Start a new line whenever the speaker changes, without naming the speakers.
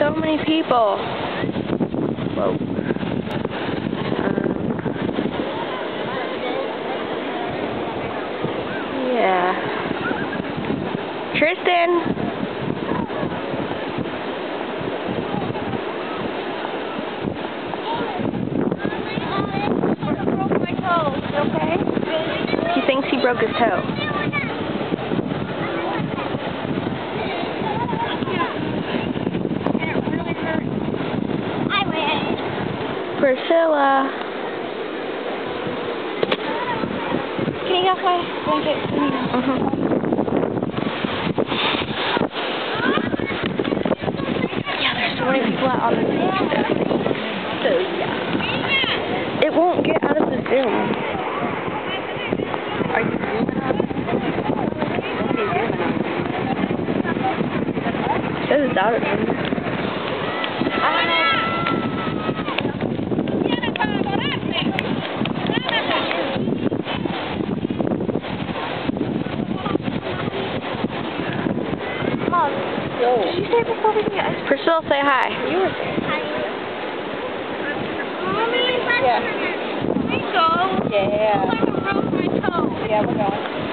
so many people. Whoa. Um, yeah. Tristan.
Okay.
He thinks he broke his toe. Priscilla.
Can you get my blanket?
Uh-huh. Yeah, there's so many people out on the beach. So, yeah. It won't get out of the Zoom.
You zooming up? Don't be zooming up.
It says it's out of Zoom.
Mom,
Yo.
did you say before we get
Priscilla, say hi.
You were saying.
Yeah.
Yeah.
I broke my toe.
Yeah, we're going.